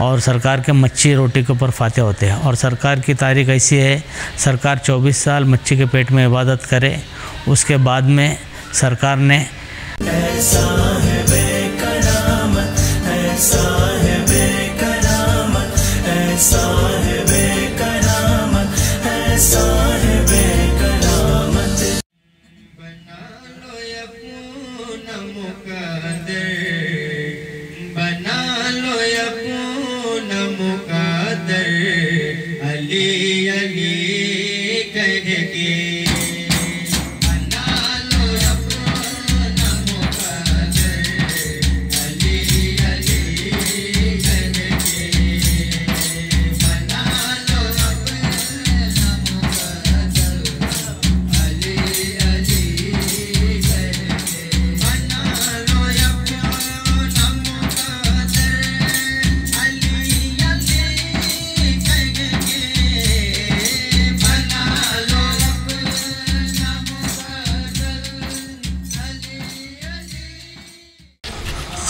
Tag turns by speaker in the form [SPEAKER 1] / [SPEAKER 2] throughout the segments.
[SPEAKER 1] और सरकार के मच्छी रोटी के ऊपर फाते होते हैं। और सरकार की तारीख ऐसी है, सरकार 24 साल मच्छी के पेट में इबादत करे, उसके बाद में सरकार ने
[SPEAKER 2] बना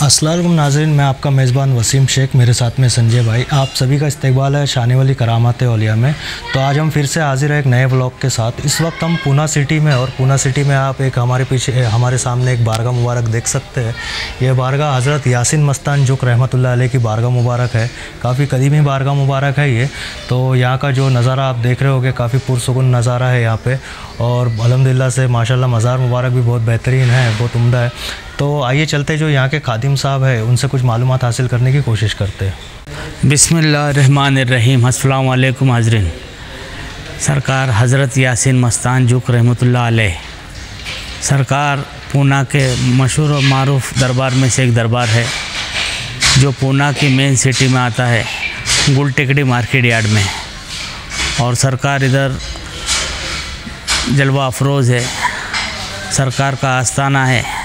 [SPEAKER 3] असलम नाजरन, मैं आपका मेज़बान वसीम शेख, मेरे साथ में संजय भाई। आप सभी का इस्तेकबाल है शाने वाली करामात ओलिया में। तो आज हम फिर से हाजिर हैं एक नए ब्लॉग के साथ। इस वक्त हम पूना सिटी में और पूना सिटी में आप एक हमारे पीछे हमारे सामने एक बारगाह मुबारक देख सकते हैं। यह बारगाह हज़रत यासिन मस्तान जुक रहमतुल्लाह अलैह की बारगाह मुबारक है। काफ़ी कदीमी बारगाह मुबारक है ये। तो यहाँ का जो नज़ारा आप देख रहे होगे, काफ़ी पुरसकून नज़ारा है यहाँ पर और अलहमदिल्ला से माशाल्लाह मज़ार मुबारक भी बहुत बेहतरीन है, बहुत उमदा है। तो आइए चलते जो यहाँ के खादिम साहब है, उनसे कुछ मालूम हासिल करने की कोशिश करते हैं।
[SPEAKER 1] वालेकुम हाजरीन। सरकार हज़रत यासिन मस्तान जुक अलैह। सरकार पूना के मशहूर और मरूफ दरबार में से एक दरबार है, जो पूना की मेन सिटी में आता है गुल टेकड़ी मार्केट यार्ड में। और सरकार इधर जलवा अफरोज़ है। सरकार का आस्थाना है।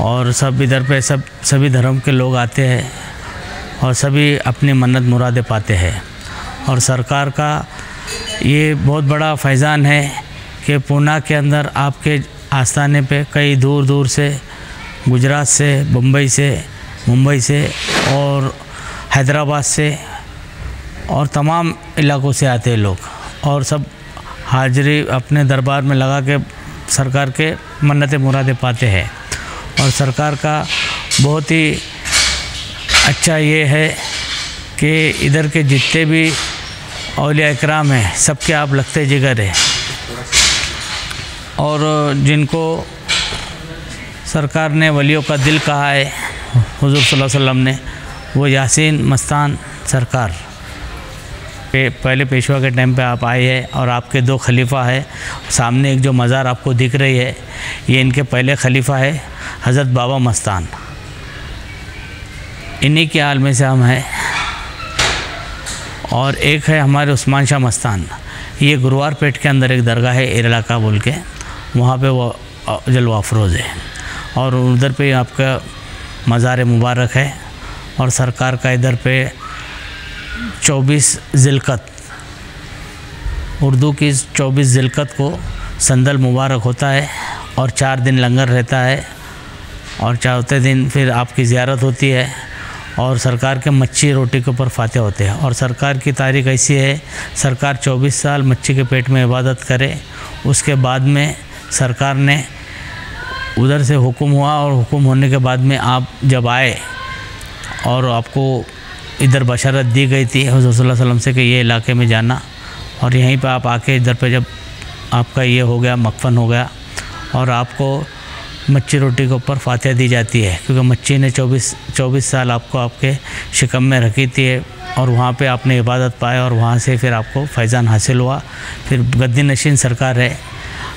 [SPEAKER 1] और सब इधर पे सब, सभी धर्म के लोग आते हैं और सभी अपनी मन्नत मुरादें पाते हैं। और सरकार का ये बहुत बड़ा फैज़ान है कि पूना के अंदर आपके आस्थाने पे कई दूर दूर से, गुजरात से, बम्बई से, मुंबई से और हैदराबाद से और तमाम इलाकों से आते हैं लोग। और सब हाजिरी अपने दरबार में लगा के सरकार के मन्नत मुरादें पाते हैं। और सरकार का बहुत ही अच्छा ये है कि इधर के जितने भी अलिया इकराम हैं, सबके आप लगते जिगर हैं। और जिनको सरकार ने वलियों का दिल कहा है, हुजूर सल्लल्लाहु अलैहि वसल्लम ने, वो यासीन मस्तान सरकार। पे, पहले पेशवा के टाइम पे आप आए हैं और आपके दो खलीफा है। सामने एक जो मज़ार आपको दिख रही है, ये इनके पहले खलीफा है, हज़रत बाबा मस्तान। इन्हीं के हाल में से हम हैं। और एक है हमारे उस्मान शाह मस्तान। ये गुरुवार पेट के अंदर एक दरगाह है एरला का बोल के। वहाँ पे वो जलवा अफरोज़ है। और उधर पे आपका मज़ार मुबारक है। और सरकार का इधर पे चौबीस ज़िलकत। उर्दू की चौबीस ज़िलकत को संदल मुबारक होता है और चार दिन लंगर रहता है और चौथे दिन फिर आपकी ज़्यारत होती है और सरकार के मच्छी रोटी के ऊपर फाते होते हैं। और सरकार की तारीख ऐसी है, सरकार 24 साल मच्छी के पेट में इबादत करे, उसके बाद में सरकार ने उधर से हुक्म हुआ और हुक्म होने के बाद में आप जब आए और आपको इधर बशारत दी गई थी अलैहि वसल्लम से कि ये इलाके में जाना और यहीं पर आप आके इधर पे जब आपका ये हो गया, मक्फन हो गया और आपको मच्छी रोटी के ऊपर फातिहा दी जाती है क्योंकि मच्छी ने 24 24 साल आपको आपके शिकम में रखी थी और वहाँ पे आपने इबादत पाए और वहाँ से फिर आपको फैज़ान हासिल हुआ। फिर गद्दी नशीन सरकार है,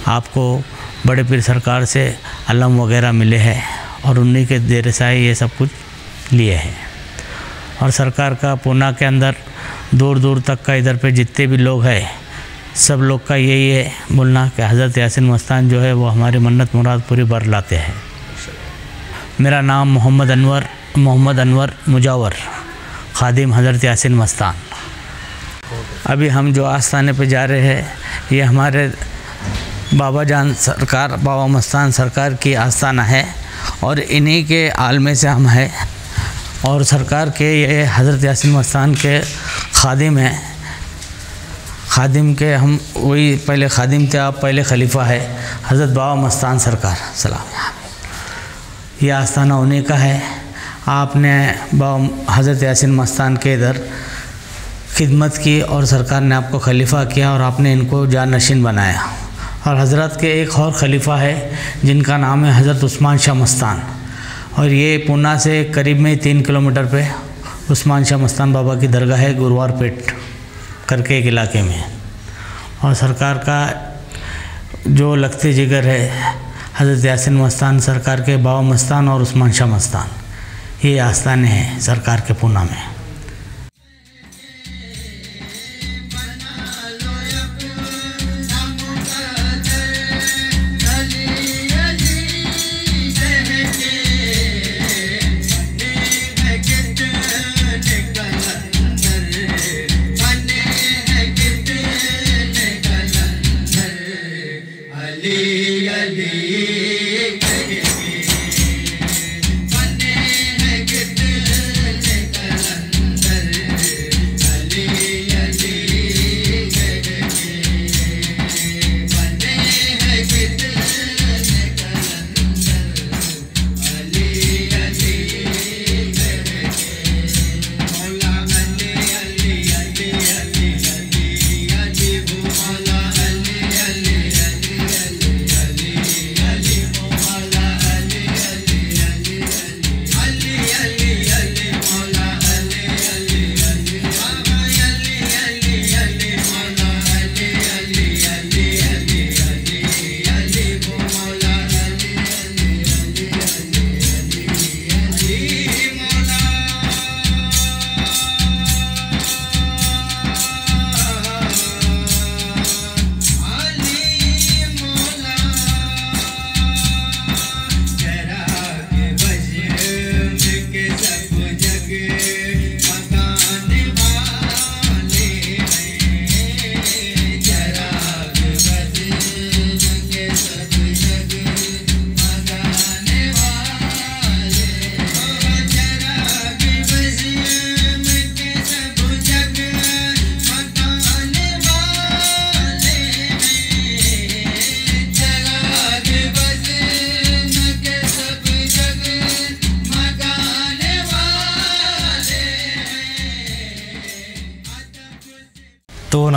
[SPEAKER 1] आपको बड़े पीर सरकार से अलम वगैरह मिले हैं और उन्हीं के देर साए ये सब कुछ लिए हैं। और सरकार का पूना के अंदर दूर दूर तक का इधर पे जितने भी लोग हैं, सब लोग का यही है बोलना कि हज़रत यासिन मस्तान जो है वो हमारी मन्नत मुराद पूरी बर लाते हैं। मेरा नाम मोहम्मद अनवर मोहम्मद अनवर मुजावर, खादिम हज़रत यासिन मस्तान। अभी हम जो आस्थाने पे जा रहे हैं, ये हमारे बाबा जान सरकार, बाबा मस्तान सरकार की आस्थाना है और इन्हीं के आलमे से हम हैं।
[SPEAKER 2] और सरकार के ये हज़रत यासिन मस्तान के खादिम हैं। खादिम के हम वही पहले खादिम थे, आप पहले खलीफा है। हज़रत बाबा मस्तान सरकार, सलाम। ये आस्थाना उन्हीं का है। आपने बाबा हज़रत यासिन मस्तान के इधर खिदमत की और सरकार ने आपको खलीफा किया और आपने इनको जानशीन बनाया। और हज़रत के एक और खलीफा है, जिनका नाम है हज़रत उस्मान शाह मस्तान। और ये पूना से करीब में तीन किलोमीटर पे उस्मान शाह मस्तान बाबा की दरगाह है गुरुवार पेट करके एक इलाके में। और सरकार का जो लगते जिगर है, हज़रत यासिन मस्तान, सरकार के बाबा मस्तान और उस्मान शाह मस्तान, ये आस्थाने हैं सरकार के पूना में।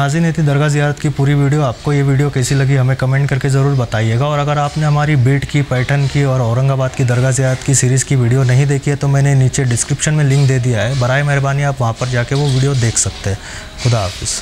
[SPEAKER 3] नाजिन ये थी, दरगाह ज़ियारत की पूरी वीडियो। आपको ये वीडियो कैसी लगी, हमें कमेंट करके ज़रूर बताइएगा। और अगर आपने हमारी बीट की पैठन की और औरंगाबाद की दरगाह ज़ियारत की सीरीज़ की वीडियो नहीं देखी है तो मैंने नीचे डिस्क्रिप्शन में लिंक दे दिया है। बरए मेहरबानी, आप वहाँ पर जाके वो वीडियो देख सकते हैं। खुदा हाफिज़।